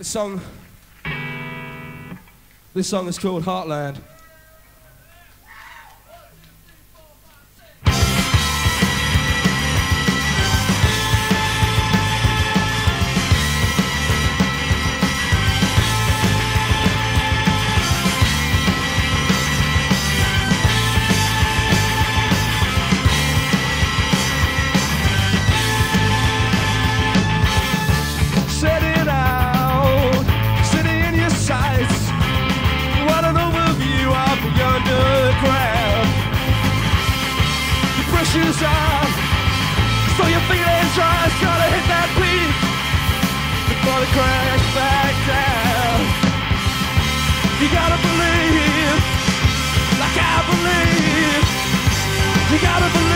This song, this song is called Heartland. On, so your feelings rise. To hit that peak before they crash back down. You gotta believe, like I believe. You gotta believe,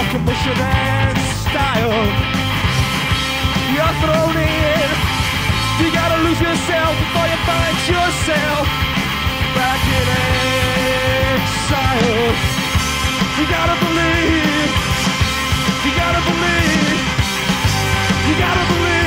of and style. You're thrown in. You gotta lose yourself before you find yourself back in exile. You gotta believe. You gotta believe. You gotta believe.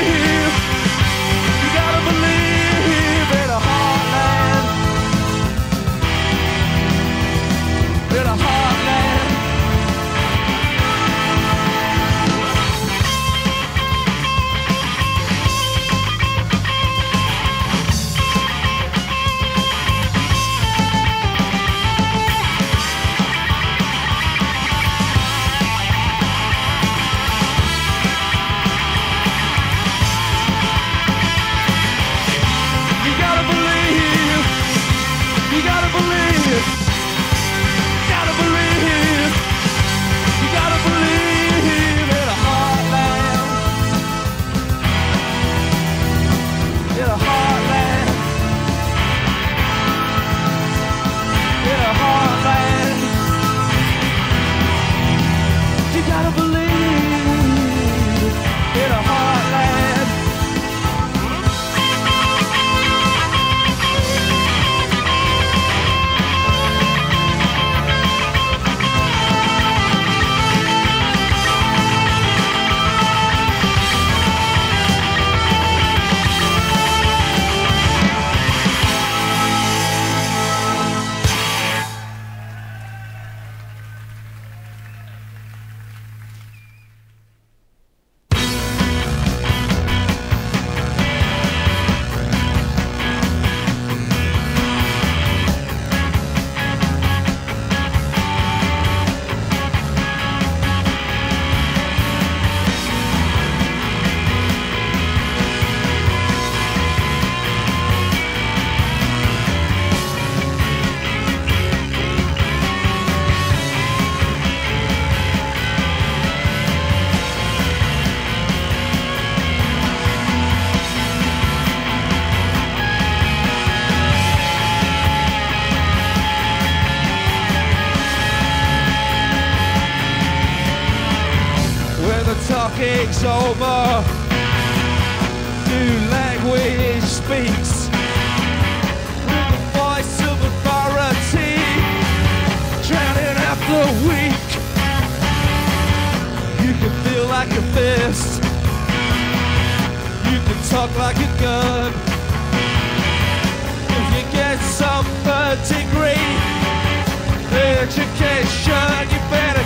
The over. New language speaks. With the voice of authority, drowning out the weak. You can feel like a fist. You can talk like a gun. If you get some third degree education, you better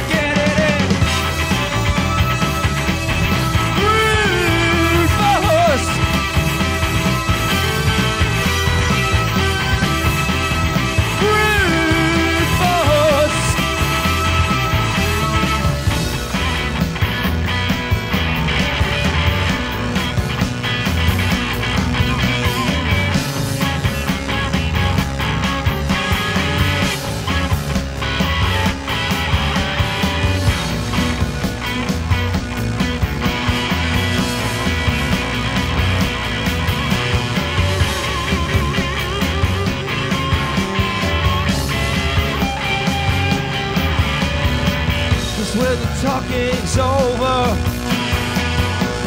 talking's over.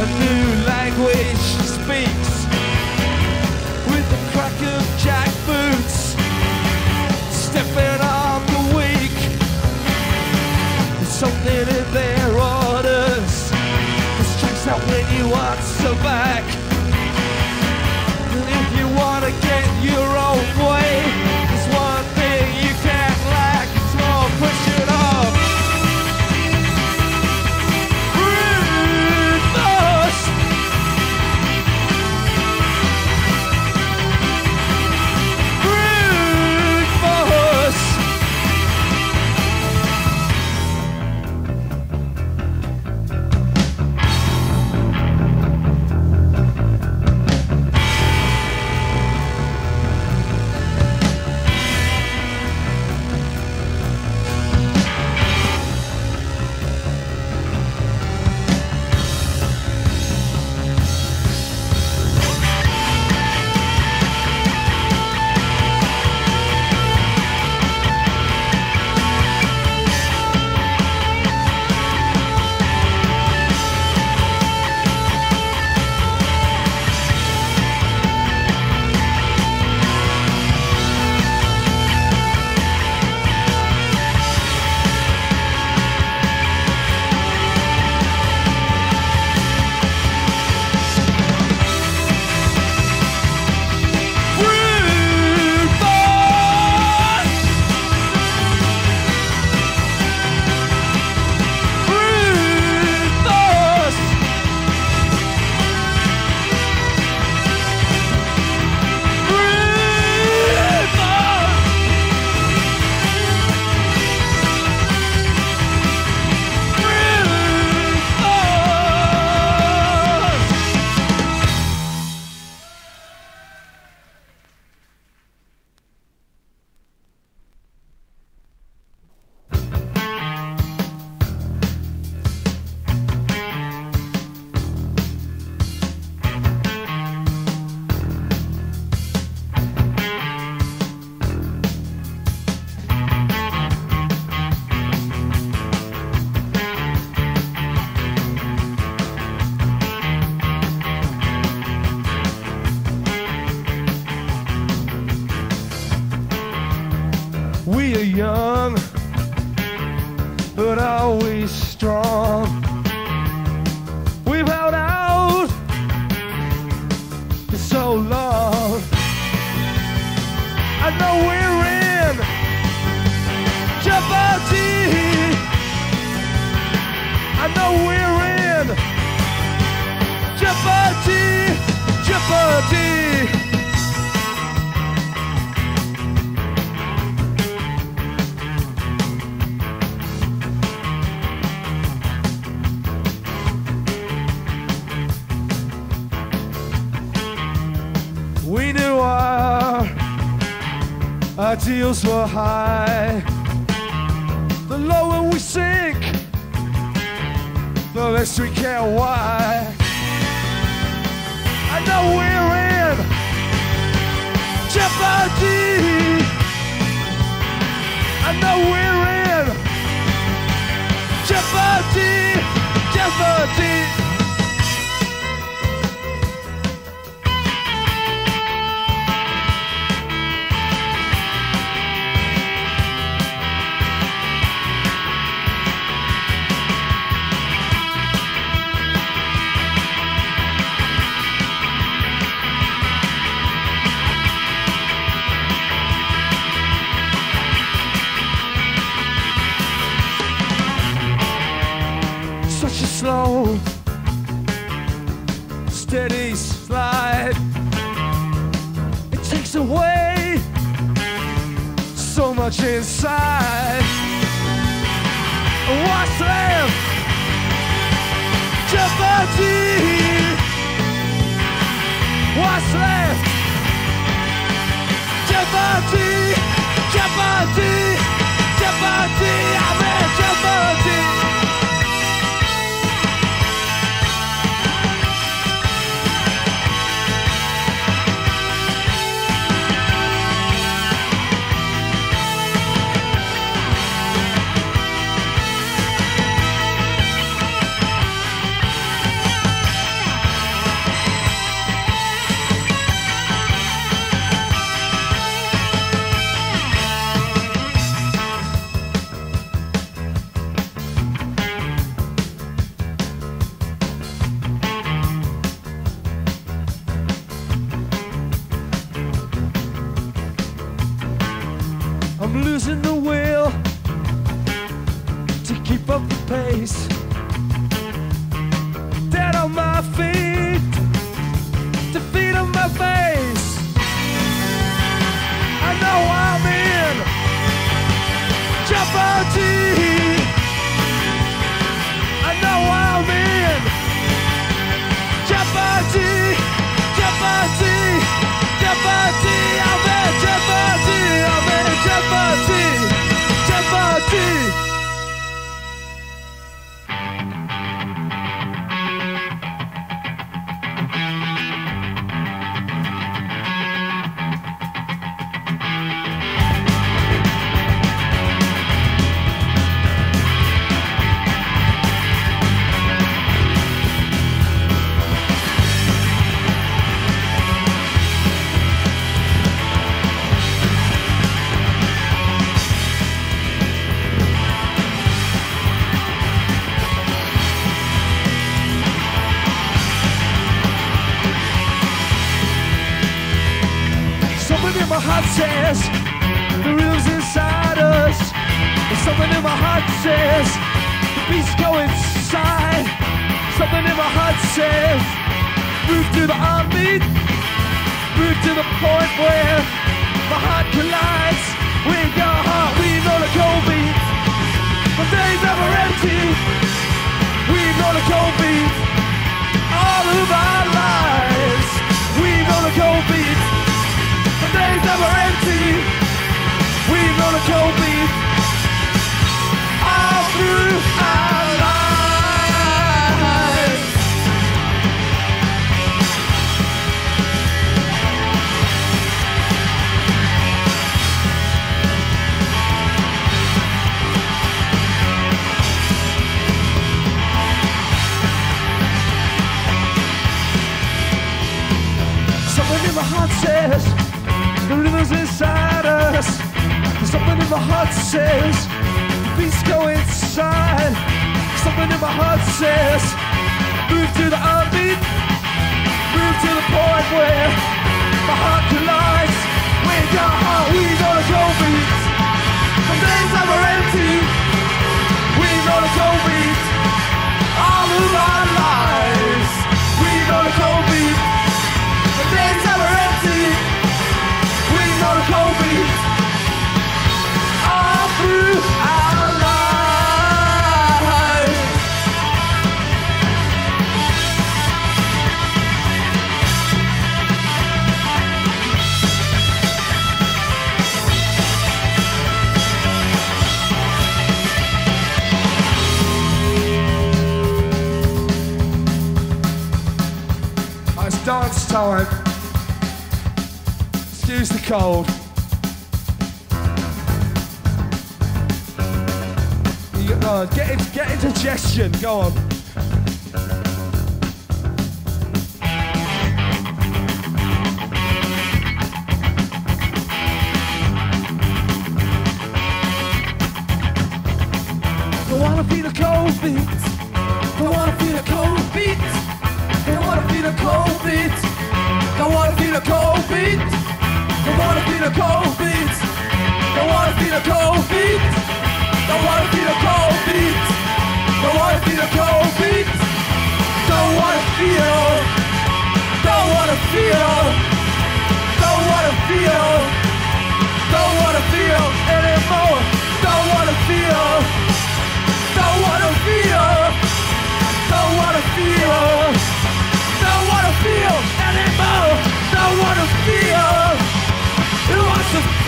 A new language speaks with the crack of jack boots, stepping on the weak. There's something in their orders that strikes out when you back. And if you wanna get your own I know we're in jeopardy. I know we're in jeopardy, jeopardy. We knew our ideals were high. The lower we sink, the less we care why. I know we're in jeopardy. I know we're in jeopardy, jeopardy. Much inside. What's left? Jeopardy. What's left? Jeopardy. Jeopardy. Jeopardy. I'm in jeopardy. I'm losing the will to keep up the pace. My move to the heartbeat, move to the point where my heart collides with your heart. We know the cold beat. The days never empty. We know the cold beat. All of our lives. We know the cold beat. The days never empty. We know the cold beat. Something in my heart says move to the heartbeat, move to the point where my heart collides with your heart. We gonna go beat. The days never empty. We gonna go beat all of our lives. We gonna go beat. Cold. You, uh, get, in, get indigestion. Go on. Don't wanna feel the cold beat. Don't wanna feel the cold beat. Don't wanna feel the cold beat. Don't wanna feel the cold beat. Don't wanna feel the cold beat. Don't wanna feel the cold beat.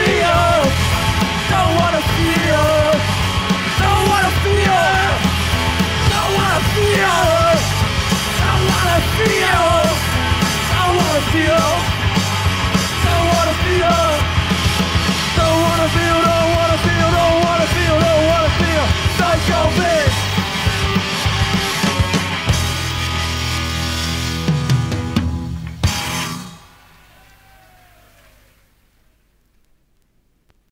champion.